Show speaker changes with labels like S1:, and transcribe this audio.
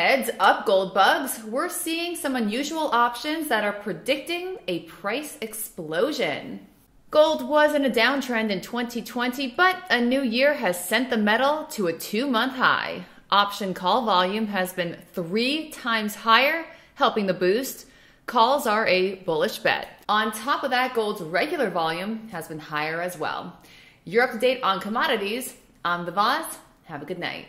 S1: Heads up, gold bugs. We're seeing some unusual options that are predicting a price explosion. Gold was in a downtrend in 2020, but a new year has sent the metal to a two month high. Option call volume has been three times higher, helping the boost. Calls are a bullish bet. On top of that, gold's regular volume has been higher as well. You're up to date on commodities. I'm the Voz. Have a good night.